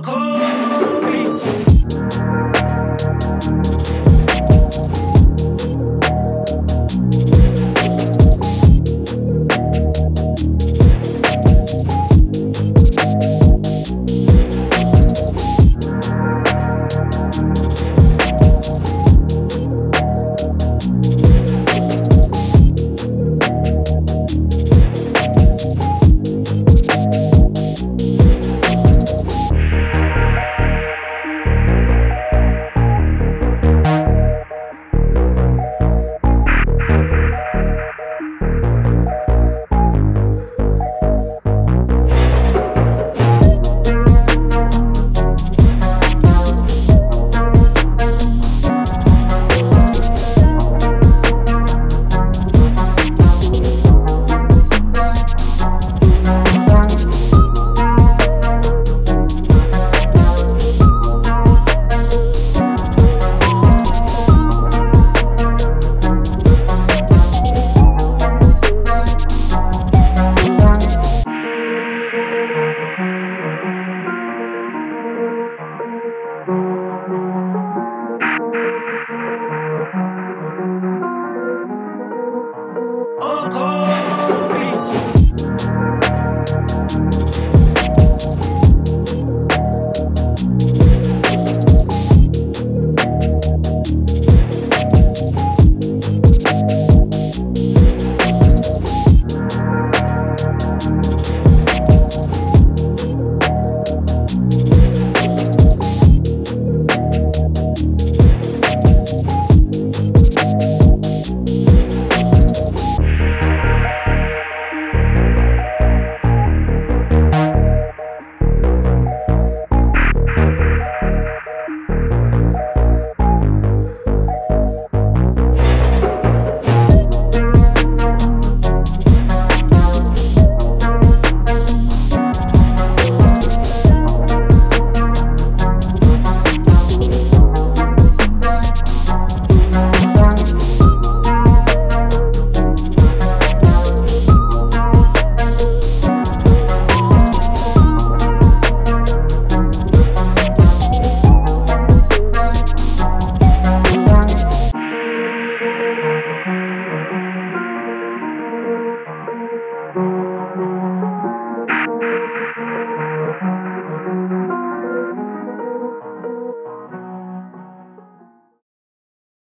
Coco.